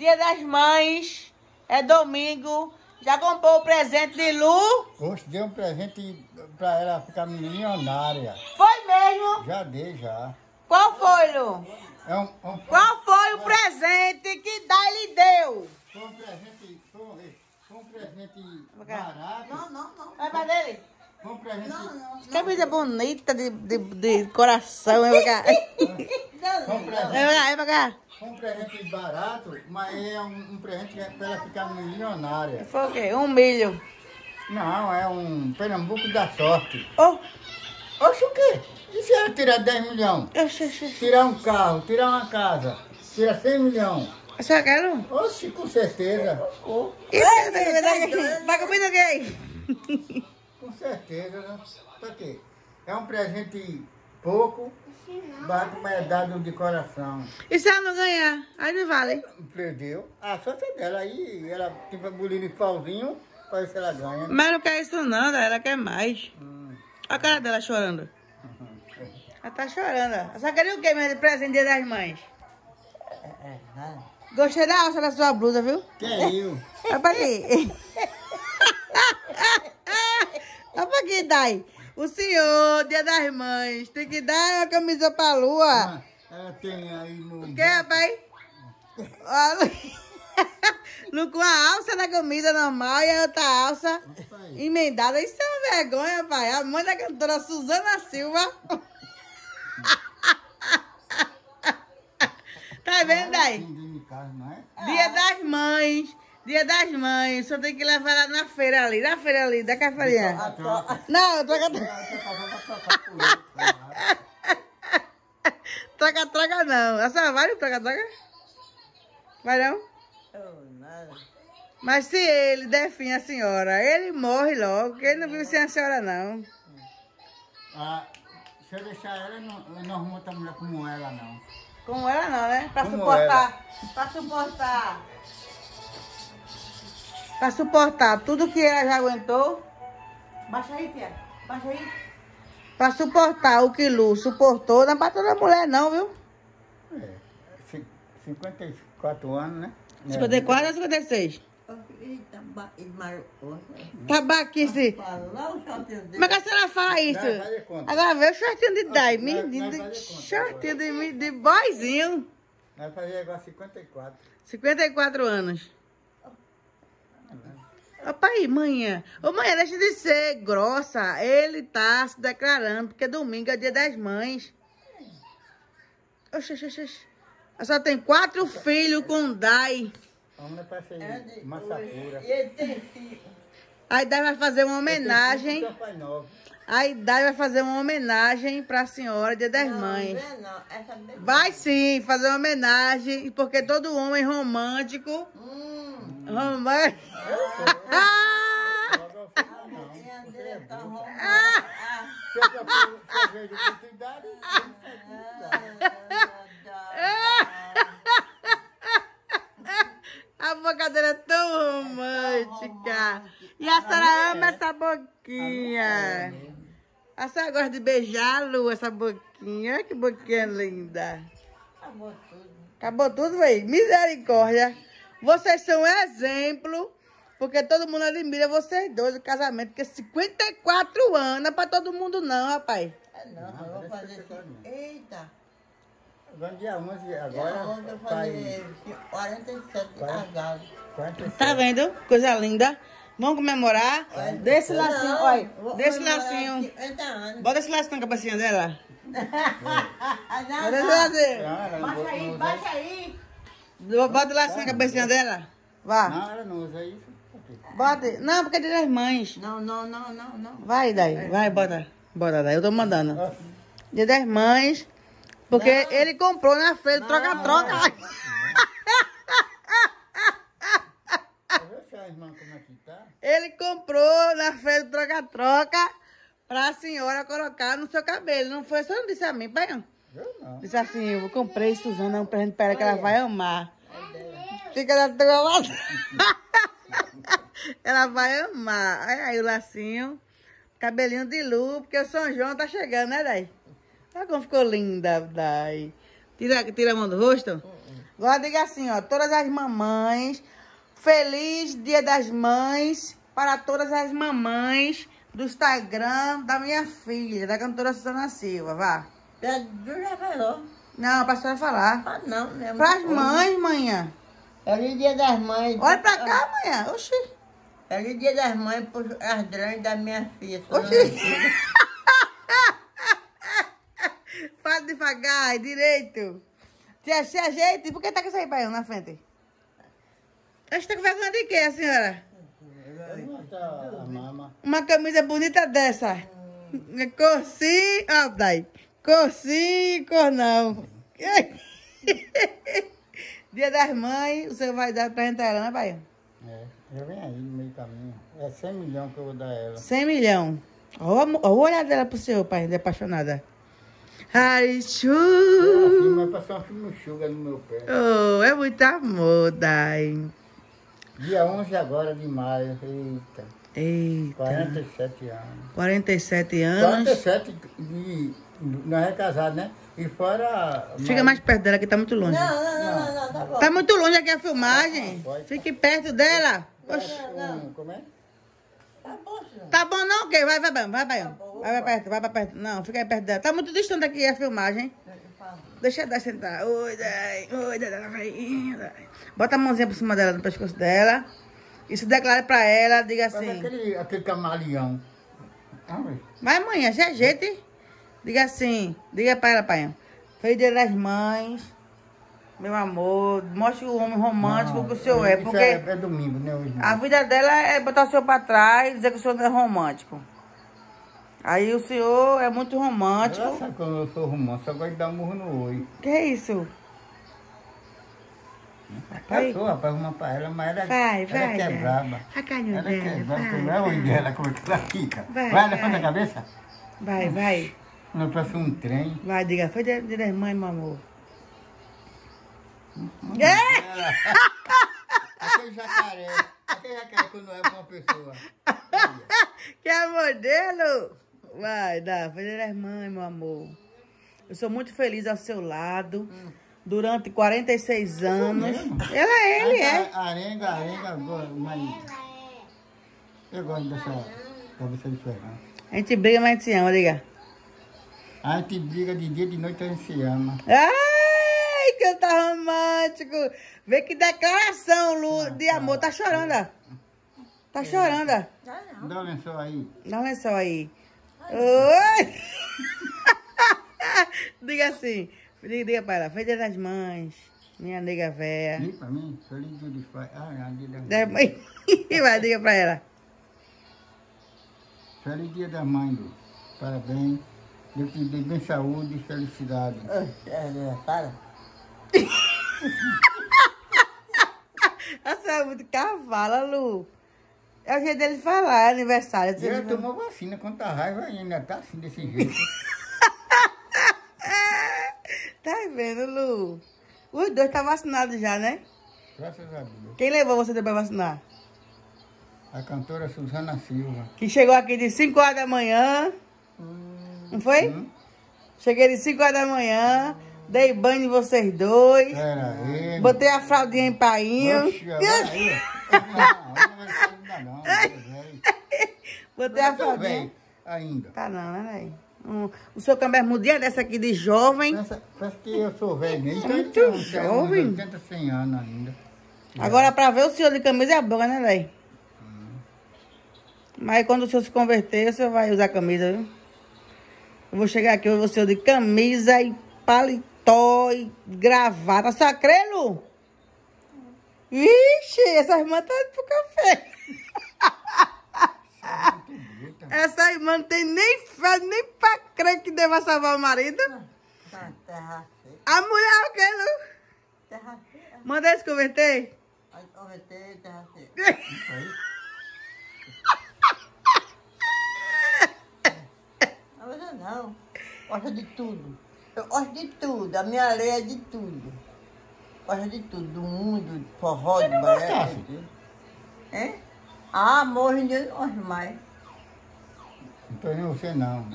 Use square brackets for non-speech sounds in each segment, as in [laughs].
Dia das Mães, é domingo. Já comprou o presente de Lu? Hoje dei um presente pra ela ficar milionária. Foi mesmo? Já dei, já. Qual foi, Lu? É um, um, Qual foi o presente que Dai lhe deu? foi um presente, foi um, foi um presente barato. Não, não, não. Vai pra dele. Foi um presente, Não, não. Camisa bonita de, de, de coração. Vem pra cá. foi um Vem presente, pra cá, vem pra cá. Um presente barato, mas é um, um presente que é pra ela ficar milionária. Foi o quê? Um milho. Não, é um Pernambuco da sorte. Oh, Oxe, o quê? E se ela tirar 10 milhões? oxe, oxe. Tirar um carro, tirar uma casa, tirar 100 milhões? A senhora quer, Lu? Oxe, com certeza. Isso, vai comer do quê? Com certeza, né? Pra quê? É um presente pouco, bate mas é dado de coração. E se ela não ganhar? Aí não vale. Perdeu. A sorte é dela. Aí ela tem pra bolir de pauzinho pra ver se ela ganha. né? Mas não quer isso não, ela quer mais. Hum. Olha a cara dela chorando. Ela tá chorando. ó. Só queria o quê, meu de presente dia das mães? É, nada. Gostei da alça da sua blusa, viu? Que é eu? [laughs] Olha pra aqui. [laughs] Olha pra aqui, Dai. O senhor, dia das mães, tem que dar uma camisa pra lua. Ah, Ela tem aí no... O que, rapaz? Olha. [laughs] Lu com a alça da camisa normal e a outra alça aí. emendada. Isso é uma vergonha, pai. A mãe da cantora Suzana Silva. [laughs] tá vendo, não é? Dia das mães. Dia das mães. Só tem que levar ela na feira ali. Na feira ali, da. Troca. Não, Ela outro, tá? troca, troca não. A senhora vai no troca, troca? Vai não? Nada. Mas se ele der fim à senhora, ele morre logo, porque ele não vive sem a senhora, não. Ah, se eu deixar ela, não, eu não arrumo outra mulher como ela, não. Como ela não, né? Pra Como suportar. Pra suportar. Pra suportar tudo que ela já aguentou. Baixa aí, tia. Baixa aí. Pra suportar o que Lu suportou, não é pra toda mulher, não, viu? É, cin- 54 anos, né? 54 ou 56? Eita, ba- e mar- Tabaquice. Como é que a senhora fala isso? Agora vê o shortinho de Dai, conta Shortinho de, de boyzinho. Vai fazer agora 54. 54 anos. Ô, pai, manhã. Ô, manhã, deixa de ser grossa. Ele tá se declarando, porque domingo é dia das mães. Oxe, oxe, oxe. A senhora tem quatro filhos com Dai. Parece É de massa hoje. pura. E ele tem filho. Aí Dai vai fazer uma homenagem. Novo. Aí Dai vai fazer uma homenagem pra senhora, dia das Não, mães. não é não. Essa dele- Vai sim, fazer uma homenagem, porque todo homem romântico. Hum. Fico, A dele é é tão romântica. É. E a senhora ama essa boquinha. A senhora gosta de beijar, Lu, essa boquinha. Olha que boquinha linda. Acabou tudo. Acabou tudo, véi. Misericórdia. Vocês são um exemplo, porque todo mundo admira vocês dois, o casamento. Porque 54 anos, não é pra todo mundo não, rapaz. É não, eu vou fazer assim. Eita. Agora dia 11, Dia agora 11 eu faz falei 47 Vai. agalos. 47. Tá vendo? Coisa linda. Vamos comemorar? Desse lacinho, olha. vou Desse lacinho. 50 anos. Bota esse lacinho na cabecinha dela. Ah, não, não. Não, não Baixa aí, não baixa aí. Bota o lacinho na cabecinha dela. Vá. Não, ela não usa isso. Bota. Não, porque é das mães. Não, não, não, não, não. Vai, daí. Vai, bota. Bota daí. Eu tô mandando. Ó, Dia das mães. Porque ele comprou na feira, troca-troca. Deixa a irmã como é que tá. Ele comprou na feira, troca-troca, pra senhora colocar no seu cabelo. Não foi? Você não disse a mim, pai? Eu não. Assim, eu comprei Suzana um presente pra ela que ela vai amar. Fica na tua mão. Ela vai amar. Olha aí o lacinho. Cabelinho de lu, porque o São João tá chegando, né, Dai? Olha como ficou linda, Dai. Tira, tira a mão do rosto. Agora diga assim, ó. Todas as mamães. Feliz Dia das Mães para todas as mamães do Instagram da minha filha, da cantora Susana Silva. Vá. Já, tu já falou. Não, pra senhora falar. Ah, não, né? Para as mães, manhã. Feliz dia das mães. Olha pra cá, manhã. Oxi. Feliz dia das mães por as grandes da minha filha. Oxi. [laughs] Fala devagar, direito. Se, se ajeite. Por que tá com isso aí, pai, na frente? Acho que tá com vergonha de quê, a senhora? A. Uma camisa bonita dessa. Cor sim. Ó, daí. Cor sim, cor não. [laughs] Dia das mães, o senhor vai dar pra gente ela, né, pai? É, já vem aí no meio caminho. É 100 milhões que eu vou dar a ela. 100 milhão. Olha o olhar dela pro senhor, pai, de apaixonada. Ai, Assim, chu. mas passou uma filmuchuga no meu pé. Oh, é muito amor, Dai. Dia 11 agora de maio. Eita. Eita. 47 anos. 47 anos. 47 de. Nós é casado, né? E fora. Fica mais perto dela, que tá muito longe. Não, não, não, não, não, tá bom. Tá muito longe aqui a filmagem. Pode. Fique perto dela. Oxi. Um, como é? Tá bom, senhor. Tá bom não, ok? Vai, vai, vai, vai, vai. bom, Vai, vai perto, vai pra perto. Não, fica aí perto dela. Tá muito distante aqui a filmagem. Deixa ela sentar. Oi, Dai. Oi, Dai. Bota a mãozinha por cima dela, no pescoço dela. E se declare pra ela, diga assim. aquele, aquele camaleão. Ah, Vai, amanhã, já ajeite. Diga assim. Diga pra ela, pai. Feliz dia das mães. Meu amor. Mostre o homem romântico não, que o senhor é. Porque é, é domingo, né? Hoje não. a vida dela é botar o senhor pra trás e dizer que o senhor não é romântico. Aí o senhor é muito romântico. Ela sabe quando eu sou romântico, só gosto de dar um murro no olho. Que é isso? Vai. Eu sou, rapaz, uma pra ela, mas ela, Vai, ela vai. que é braba. A carinho Ela que é dela, braba, vai. não é vai. dela, como é que ela fica. Vai, Vai, levanta a cabeça. Vai, vai. Não parece um trem. Vai, diga. Foi dia das mães, meu amor. É? Aquele jacaré. Aquele jacaré quando é pra uma pessoa. [laughs] Que é modelo? Vai, dá. Foi das mães, meu amor. Eu sou muito feliz ao seu lado. Durante 46 anos. mesmo? Ela é, ele é. A Arenga, arenga, mas... Eu gosto dessa cabeça de ferrão. A gente briga, mas a gente se ama, diga. A gente briga de dia e de noite, a gente se ama. Ai, que tá romântico. Vê que declaração, Lu, de amor. Tá chorando, ó. Tá chorando, ó. Dá o lençol aí. Dá um lençol aí. Oi! [laughs] diga assim. Diga, diga para ela. Feliz dia das mães. Minha nega véia. Liga pra mim, feliz dia dos pais. Ah, é, dia das Das mães. mães. [laughs] Vai, diga pra ela. Feliz dia da mãe, Lu. Parabéns. Deus te dê bem saúde e felicidade. É, Para. Essa é muito cavala, Lu. É o jeito dele falar, é aniversário. E ela tomou vacina contra a raiva ainda, tá assim, desse jeito. [laughs] Tá vendo, Lu? Os dois tá vacinados já, né? Graças a Deus. Quem levou você pra vacinar? A cantora Suzana Silva. Que chegou aqui de 5 horas da manhã. Não foi? Hum? Cheguei de 5 horas da manhã. Dei banho em vocês dois. Era ele. Botei a fraldinha em painho. Oxe, agora aí. Não, não não. Botei a fraldinha. ainda. Tá não, né, velho? Um, o seu é mudinha dessa aqui de jovem. Parece, parece que eu sou velho mesmo. Então, Muito uns jovem. 80, 100 anos ainda. Agora, pra ver o senhor de camisa é boa, né, velho? Mas quando o senhor se converter, o senhor vai usar camisa, viu? Eu vou chegar aqui, eu vou ser de camisa e paletó e gravata. Só Lu? Vixe, essa irmã tá indo pro café. [laughs] Essa irmã não tem nem fé, nem pra crer que deva salvar o marido. A mulher é o quê, Lu? Terra seca. Manda se converter. Converter, terra aí. Não, mas não. Gosto de tudo. Eu gosto de tudo. A minha lei é de tudo. Gosto de tudo. Do mundo, de forró, não balé. gostasse? de tudo. Hein? Ah, amor, em eu não gosto mais. Então nem você não.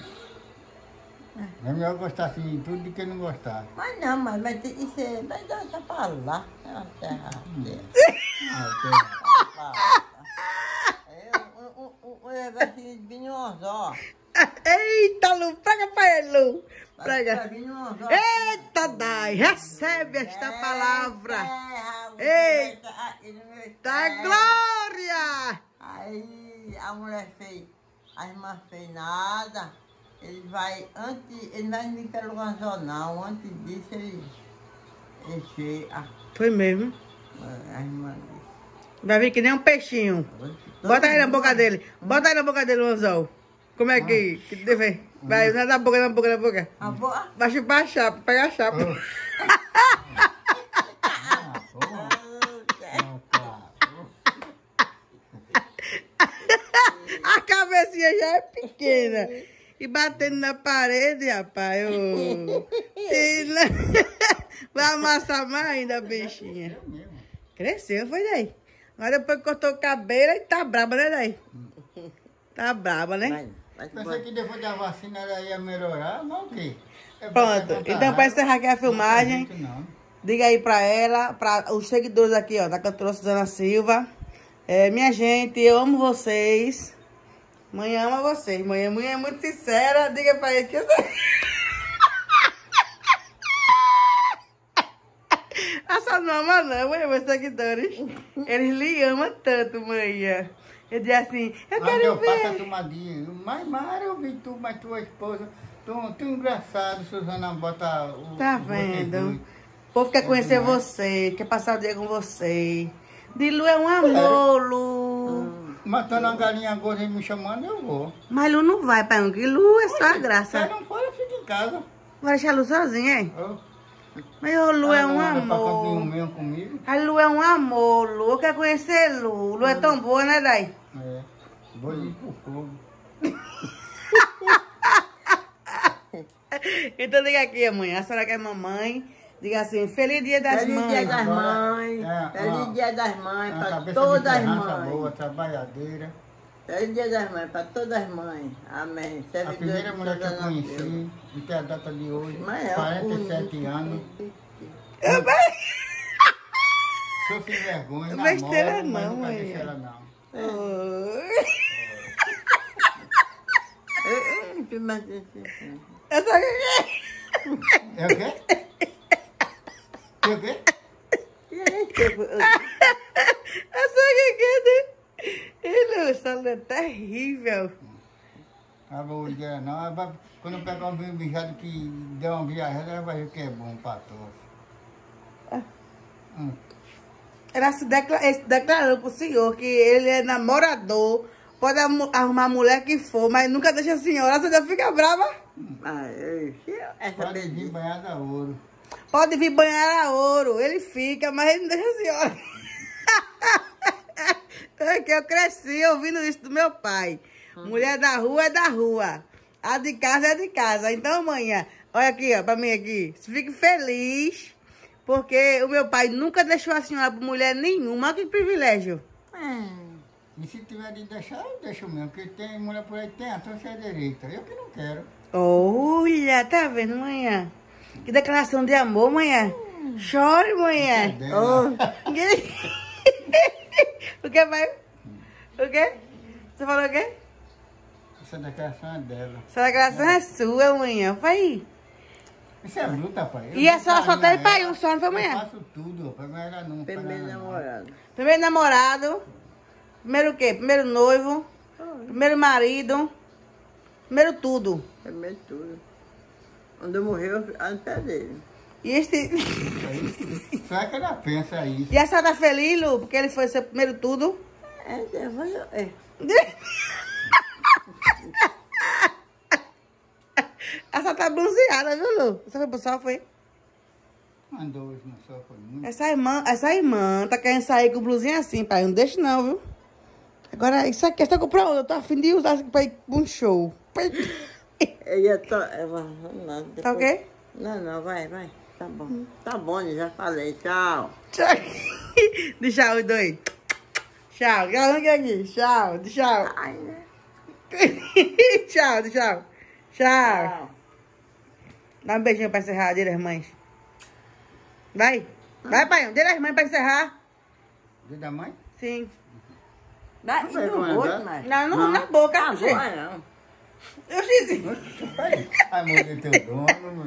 É melhor gostar assim de tudo do que não gostar. Mas não, mas vai ter que ser. Vai dar essa pra lá. É uma terra. Tem- É um- um- um- um negocinho de vinho anzó. [laughs] Eita, Lu, prega pra ele, Lu. Prega. Eita, Dai, recebe esta É, palavra. Eita! Da glória. Aí a mulher fez, a irmã fez nada. Ele vai, antes, ele não vai vir pelo anzol não. Antes disso ele encher a, Foi mesmo. a irmã disse. Vai vir que nem um peixinho. Bota aí na boca dele. Bota aí na boca dele o anzol. Como é que, que deve? Vai, não é na boca, na boca, na boca. A boa? Vai chupar a chapa, pega a chapa. Ah, porra. [laughs] A cabecinha já é pequena. E batendo na parede, rapaz. E não- [laughs] Vai amassar mais ainda a bichinha. Eu mesmo. Cresceu, foi daí. Mas depois cortou o cabelo, e tá braba, né, daí? Tá braba, né? Vai Pensei que depois da vacina ela ia melhorar, mas o quê? É Pronto. Então, pra raiva. encerrar aqui a filmagem, Não, não. diga aí pra ela, pra os seguidores aqui, ó, da cantora Suzana Silva. É, minha gente, eu amo vocês. Mãe ama vocês. Mãe, mãe é muito sincera. Diga pra ele que eu sei. A só não ama não, mãe, meus seguidores. Eles lhe amam tanto, mãe. Ele diz assim, eu Onde quero eu passo a ver. tomadinha. Mas, Mara, eu vi tu, mas tua esposa. Tu, tu engraçado, Suzana bota o. Tá vocês vendo? O povo quer conhecer demais. você, quer passar o dia com você. De Lu é um amor, Lu. Matando uma galinha gorda e me chamando, eu vou. Mas Lu não vai, pai, Lu é só a Se graça. não for, eu fico em casa. Vai deixar a Lu sozinha, hein? Eu, Mas o Lu é ela um campinho amor. A Lu é um amor, Lu. Eu quero conhecer Lu. Lu é tão boa, né, Dai? É. Vou ir pro fogo. [laughs] Então diga aqui, mãe. A senhora que é mamãe. Diga assim, feliz dia das Feliz mães. dia das mães. é, Feliz ó, dia das mães para todas as mães. boa, trabalhadeira. Feliz dia das mães para todas as mães. Amém. A Servidor primeira mulher que eu conheci, até a data de hoje, Mas é 47 o- anos. Sofri vergonha, Não é besteira namoro, mas não, nunca mãe. deixei ela não. Que mais assim. Eu só que... É o quê? É o quê? Tipo, eu- Eu só que. Ele, é terrível. Ah, vou ligar não. Ela vai- Quando pegar um vinho bijado que der uma viajada, ela vai ver que é bom pra tosse. Hum. Ela se decla- se declarou pro senhor que ele é namorador, pode arrumar a mulher que for, mas nunca deixa a senhora, a senhora fica brava. Ah, eu- essa Pode vir banhada a ouro. Pode vir banhar a ouro, ele fica, mas ele não deixa a senhora. [laughs] É que eu cresci ouvindo isso do meu pai. Mulher da rua é da rua. A de casa é de casa. Então, amanhã, olha aqui, ó, pra mim aqui. Fique feliz, porque o meu pai nunca deixou a senhora por mulher nenhuma. Olha que privilégio. É. E se tiver de deixar, eu deixo mesmo. Porque tem mulher por aí tem, então você é direita. Eu que não quero. Olha, tá vendo, manhã? Que declaração de amor, manhã. Chore, manhã. Dela. [laughs] o que vai? O quê? Você falou o quê? Essa declaração é dela. Essa declaração é sua, manhã. Vai. Isso é bruta, pai. Eu E a senhora só teve a pai um só, não foi amanhã? Eu faço tudo, ela não faz Primeiro nada, não. namorado. Primeiro namorado. Primeiro o quê? Primeiro noivo. Primeiro marido. Primeiro tudo. Primeiro tudo. Quando eu morrer, eu no pé dele. E este... Só é que ela pensa isso. E a senhora tá feliz, Lu? Porque ele foi seu primeiro tudo? É, eu... É. [laughs] A senhora tá bronzeada, viu, Lu? Você foi pro sol, foi? Mandou hoje no sol, foi muito. Essa irmã, essa irmã tá querendo sair com blusinha assim, pai. Não deixa não, viu? Agora, isso aqui, você comprou onde? Eu tô afim de usar isso aqui pra ir pra um show. [laughs] Eu ia to... eu vou- não, depois... Tá ok? Não, não, vai, vai. Tá bom. Tá bom, eu já falei. Tchau. Tchau. [laughs] Tchau, os dois. Tchau. Galera aqui. Tchau, tchau. Ai, né? tchau, [laughs] tchau. Tchau. Tchau. Dá um beijinho pra encerrar, dia das mães. Vai. Vai, pai. Dia das mães pra encerrar. Dia da mãe? Sim. Dá Não é, rosto, dá? mas... Não, não, na boca. Agora não. Eu disse. Ai, morrer teu dono, mano.